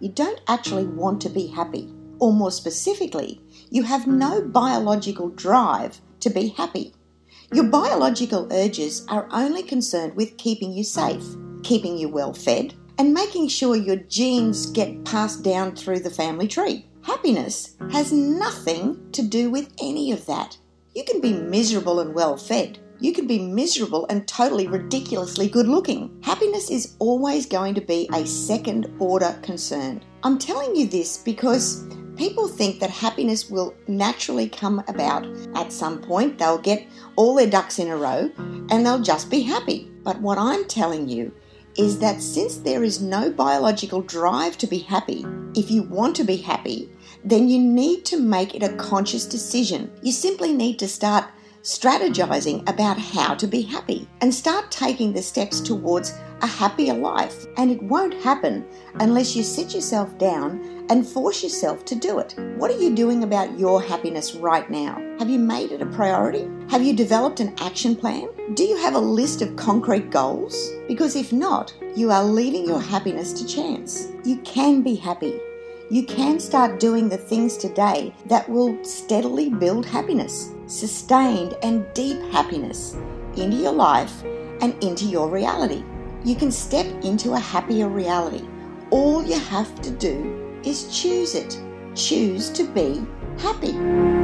you don't actually want to be happy. Or more specifically, you have no biological drive to be happy. Your biological urges are only concerned with keeping you safe, keeping you well fed, and making sure your genes get passed down through the family tree. Happiness has nothing to do with any of that. You can be miserable and well fed. You can be miserable and totally ridiculously good looking. Happiness is always going to be a second order concern. I'm telling you this because people think that happiness will naturally come about at some point. They'll get all their ducks in a row and they'll just be happy. But what I'm telling you is that since there is no biological drive to be happy, if you want to be happy, then you need to make it a conscious decision. You simply need to start strategizing about how to be happy and start taking the steps towards a happier life. And it won't happen unless you sit yourself down and force yourself to do it. What are you doing about your happiness right now? Have you made it a priority? Have you developed an action plan? Do you have a list of concrete goals? Because if not, you are leaving your happiness to chance. You can be happy. You can start doing the things today that will steadily build happiness, sustained and deep happiness into your life and into your reality. You can step into a happier reality. All you have to do is choose it. Choose to be happy.